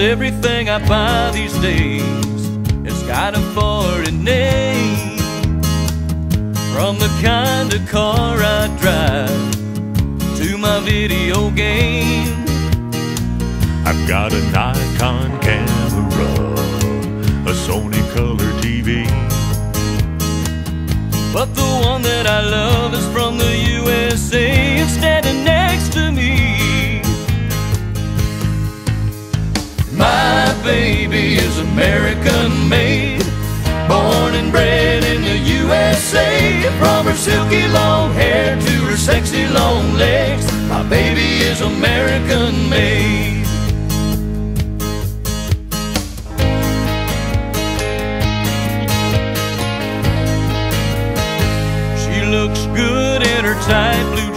everything I buy these days has got a foreign name. From the kind of car I drive to my video game. I've got a Nikon camera, a Sony color TV. But the one that I love is from the baby is American made, born and bred in the USA. From her silky long hair to her sexy long legs, my baby is American made. She looks good in her tight blue